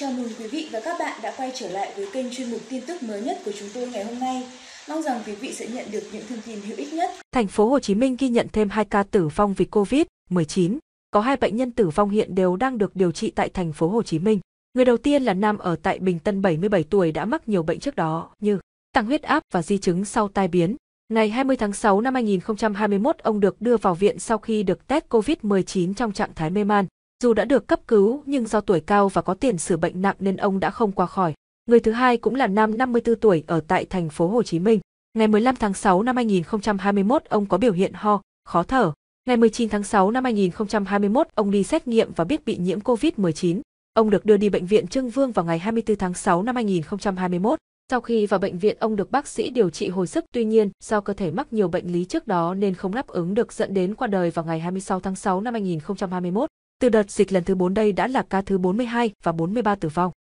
Chào mừng quý vị và các bạn đã quay trở lại với kênh chuyên mục tin tức mới nhất của chúng tôi ngày hôm nay. Mong rằng quý vị sẽ nhận được những thông tin hữu ích nhất. Thành phố Hồ Chí Minh ghi nhận thêm 2 ca tử vong vì Covid-19. Có hai bệnh nhân tử vong hiện đều đang được điều trị tại thành phố Hồ Chí Minh. Người đầu tiên là nam ở tại Bình Tân 77 tuổi đã mắc nhiều bệnh trước đó như tăng huyết áp và di chứng sau tai biến. Ngày 20 tháng 6 năm 2021 ông được đưa vào viện sau khi được test COVID-19 trong trạng thái mê man. Dù đã được cấp cứu nhưng do tuổi cao và có tiền sử bệnh nặng nên ông đã không qua khỏi. Người thứ hai cũng là nam 54 tuổi ở tại thành phố Hồ Chí Minh. Ngày 15 tháng 6 năm 2021 ông có biểu hiện ho, khó thở. Ngày 19 tháng 6 năm 2021 ông đi xét nghiệm và biết bị nhiễm COVID-19. Ông được đưa đi bệnh viện Trưng Vương vào ngày 24 tháng 6 năm 2021. Sau khi vào bệnh viện ông được bác sĩ điều trị hồi sức tuy nhiên do cơ thể mắc nhiều bệnh lý trước đó nên không đáp ứng được dẫn đến qua đời vào ngày 26 tháng 6 năm 2021. Từ đợt dịch lần thứ 4 đây đã là ca thứ 42 và 43 tử vong.